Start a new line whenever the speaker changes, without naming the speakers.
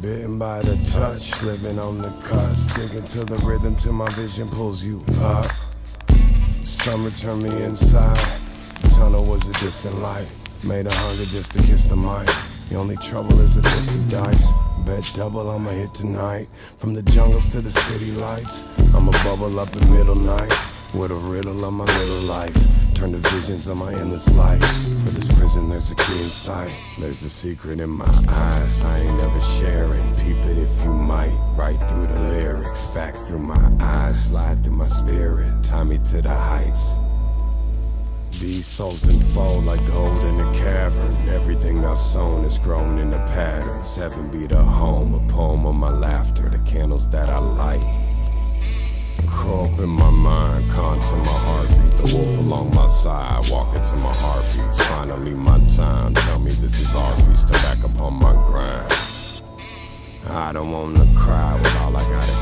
Bitten by the touch, living on the cusp. Sticking to the rhythm till my vision pulls you up. Summer turned me inside. Tunnel was a distant light. Made a hunger just to kiss the mic. The only trouble is a distant dice. Bet double I'ma hit tonight. From the jungles to the city lights. I'ma bubble up in middle night. With a riddle of my little life. Turn the visions of my endless life. For this prison, there's a key inside. There's a secret in my eyes. I ain't never sharing. Peep it if you might. Right through the lyrics. Back through my eyes. Slide through my spirit. Tie me to the heights. These souls unfold like gold in a cavern. Everything I've sown is grown into patterns. Heaven be the home, a poem of my laughter, the candles that I light. Crawl in my mind, contour my heartbeat. The wolf along my side, walking to my heartbeats. Finally, my time. Tell me this is our feast. Step back upon my grind. I don't wanna cry with all I gotta